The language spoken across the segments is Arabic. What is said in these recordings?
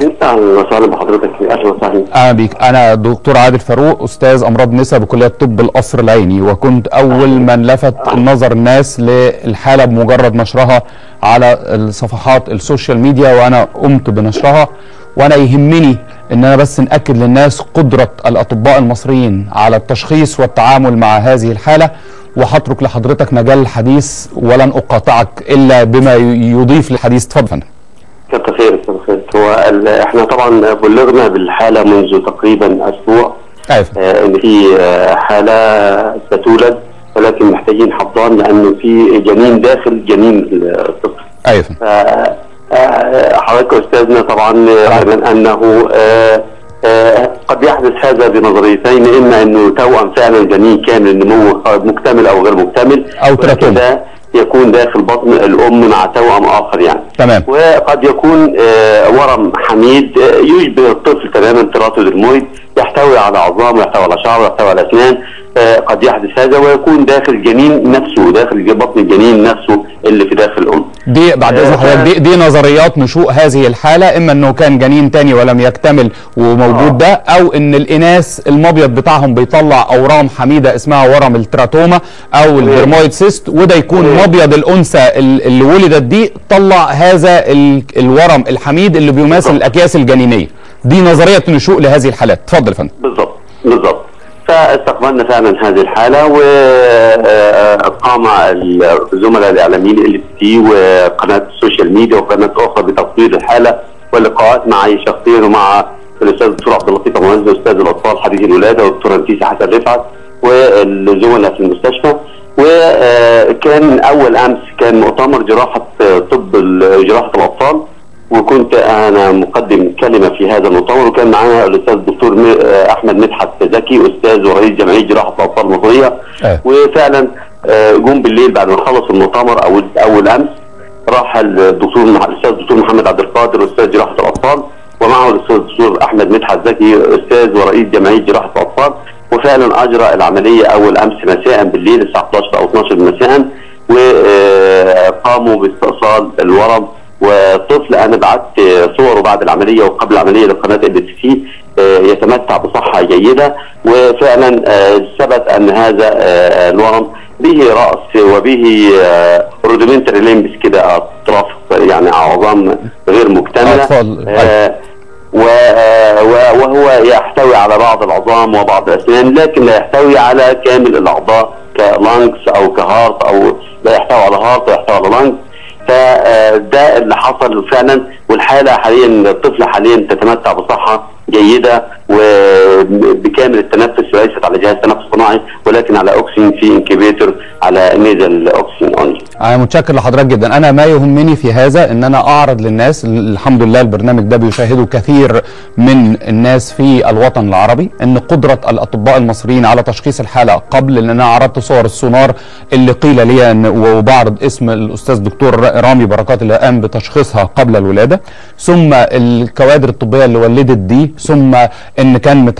أهلا وسهلا بحضرتك أهلا وسهلا أهلا بيك أنا دكتور عادل فاروق أستاذ أمراض نساء بكلية طب القصر العيني وكنت أول من لفت نظر الناس للحالة بمجرد نشرها على الصفحات ال social media وأنا قمت بنشرها وأنا يهمني إن أنا بس نأكد للناس قدرة الأطباء المصريين على التشخيص والتعامل مع هذه الحالة وهترك لحضرتك مجال الحديث ولن أقاطعك إلا بما يضيف للحديث. اتفضل هو إحنا طبعا بلغنا بالحالة منذ تقريبا أسبوع أيوه. آه، إن في آه، حالة ستولد ولكن محتاجين حضان لأنه في جنين داخل جنين الطفل. أيوه. آه، حضرتك أستاذنا طبعا يعلم أنه قد يحدث هذا بنظريتين إما إنه توأم فعلا جنين كامل النمو مكتمل أو غير مكتمل أو تراكم. يكون داخل بطن الأم مع توأم آخر يعني. تمام. وقد يكون آه، ورم حميد آه، يشبه الطفل تماما تراتودرمويد يحتوي على عظام ويحتوي على شعر ويحتوي على أسنان آه، قد يحدث هذا ويكون داخل الجنين نفسه داخل بطن الجنين نفسه اللي في داخل الأم دي بعد إذن آه، حضرتك دي, دي نظريات نشوء هذه الحالة إما إنه كان جنين تاني ولم يكتمل وموجود آه. ده أو إن الإناث المبيض بتاعهم بيطلع أورام حميدة اسمها ورم ال teratoma أو ال dermoid cyst وده يكون. مبيض الأنثى ال- اللي ولدت دي طلع هذا ال- الورم الحميد اللي بيماثل. الأكياس الجنينية دي نظرية نشوء لهذه الحالات. اتفضل يا فندم. بالضبط بالضبط. فاستقبلنا فعلا هذه الحالة وقام الزملاء الإعلاميين ال تي وقناة ال social media وقناة أخرى بتصوير الحالة واللقاءات معي شخصيا ومع الأستاذ الدكتور عبد اللطيف ابو مهندس أستاذ الأطفال حديث الولادة والدكتور نفيسه حسن رفعت والزملاء في المستشفى. وكان أول أمس كان مؤتمر جراحة طب ال- جراحة الأطفال وكنت أنا مقدم كلمة في هذا المؤتمر وكان معنا الأستاذ الدكتور م- أحمد مدحت زكي أستاذ ورئيس جمعيه جراحة الأطفال المصرية أيوة. وفعلا آه، جم بالليل بعد ما خلص المؤتمر اول أول أمس راح الدكتور الأستاذ الدكتور محمد عبد القادر أستاذ جراحة الأطفال ومعه الأستاذ الدكتور أحمد مدحت زكي أستاذ ورئيس جمعية جراحة الأطفال وفعلا أجرى العملية أول أمس مساء بالليل الساعة 11 أو 12 مساء وقاموا باستئصال الورم وطفل أنا بعت صوره بعد العملية وقبل العملية لقناة ال سي يتمتع بصحة جيدة. وفعلا آه، ثبت أن هذا آه، الورم به رأس وبه rudimentary limbs كده أطراف يعني عظام غير مكتملة. آه، و- وهو يحتوي على بعض العظام وبعض الأسنان لكن لا يحتوي على كامل الأعضاء ك lungs أو ك heart أو لا يحتوي على heart ويحتوي على lungs. فده اللي حصل فعلا والحالة حاليا الطفل حاليا تتمتع بصحة. جيدة وبكامل التنفس وليست على جهاز تنفس صناعي ولكن على أوكسجين في incubator على nasal oxygen only أنا متشكر لحضرتك جدا. أنا ما يهمني في هذا إن أنا أعرض للناس. الحمد لله البرنامج ده بيشاهده كثير من الناس في الوطن العربي. إن قدرة الأطباء المصريين على تشخيص الحالة قبل إن أنا عرضت صور السونار اللي قيل لي أن وبعرض اسم الأستاذ دكتور رامي بركات اللي قام بتشخيصها قبل الولادة. ثم الكوادر الطبية اللي ولدت دي ثم إن كان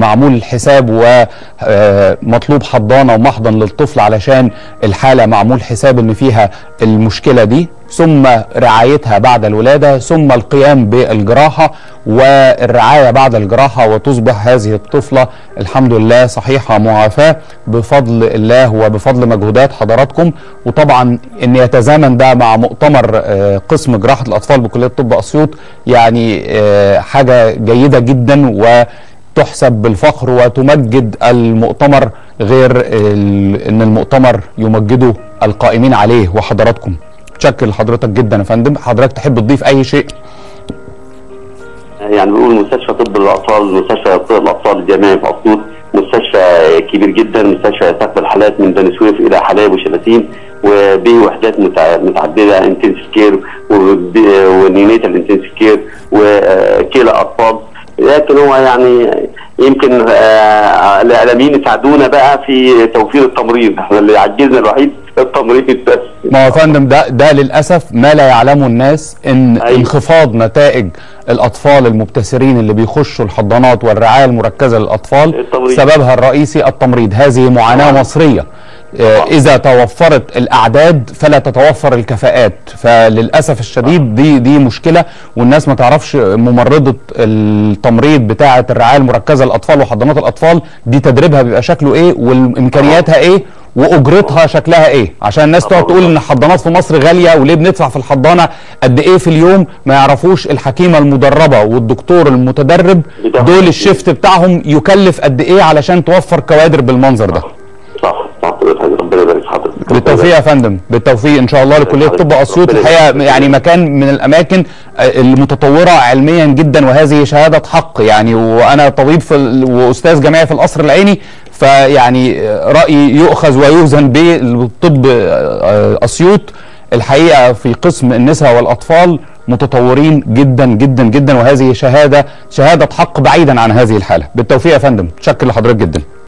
معمول الحساب ومطلوب حضانة ومحضن للطفل علشان الحالة معمول حساب إن فيها المشكلة دي. ثم رعايتها بعد الولادة ثم القيام بالجراحة والرعاية بعد الجراحة وتصبح هذه الطفلة الحمد لله صحيحة معافاة بفضل الله وبفضل مجهودات حضراتكم. وطبعا إن يتزامن ده مع مؤتمر آه، قسم جراحة الأطفال بكلية طب أسيوط يعني آه، حاجة جيدة جدا و تحسب بالفخر وتمجد المؤتمر غير إن المؤتمر يمجده القائمين عليه وحضراتكم. شكر لحضرتك جدا يا فندم. حضرتك تحب تضيف أي شيء؟ يعني بنقول مستشفى طب الأطفال مستشفى طب الأطفال الجامعي في اسيوط مستشفى كبير جدا مستشفى يستقبل حالات من بني سويف إلى حلايب وشلاتين وبه وحدات متع- متعددة intensive care و neonatal intensive care وكلى أطفال. لكن هو يعني يمكن آه، الاعلاميين يساعدونا بقى في توفير التمريض. إحنا اللي عجزنا الوحيد التمريض بس. ما هو فندم ده ده للأسف ما لا يعلمه الناس إن أيوة. انخفاض نتائج الأطفال المبتسرين اللي بيخشوا الحضانات والرعاية المركزة للأطفال التمريض. سببها الرئيسي التمريض هذه معاناة آه. مصرية آه، إذا توفرت الأعداد فلا تتوفر الكفاءات فللأسف الشديد دي دي مشكلة والناس ما تعرفش ممرضة التمريض بتاعة الرعاية المركزة للأطفال وحضانات الأطفال دي تدريبها بيبقى شكله إيه وامكانياتها إيه وأجرتها شكلها إيه؟ عشان الناس تقعد تقول إن الحضانات في مصر غالية وليه بندفع في الحضانة؟ قد إيه في اليوم ما يعرفوش الحكيمة المدربة والدكتور المتدرب دول الشيفت بتاعهم يكلف قد إيه علشان توفر كوادر بالمنظر ده؟ صح صح ربنا يبارك بالتوفيق يا فندم. بالتوفيق إن شاء الله لكلية طب أسيوط. الحقيقة يعني مكان من الأماكن المتطورة علميا جدا وهذه شهادة حق يعني. وأنا طبيب في ال- وأستاذ جامعي في القصر العيني فيعني رأيي يؤخذ ويوزن بالطب أسيوط. الحقيقة في قسم النساء والأطفال متطورين جدا جدا جدا وهذه شهادة شهادة حق بعيدا عن هذه الحالة. بالتوفيق يا فندم. شكر لحضرتك جدا.